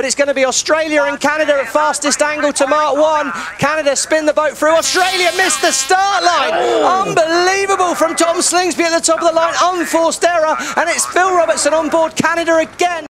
but it's going to be Australia and Canada at fastest angle to Mark 1. Canada spin the boat through. Australia missed the start line. Unbelievable from Tom Slingsby at the top of the line. Unforced error, and it's Phil Robertson on board Canada again.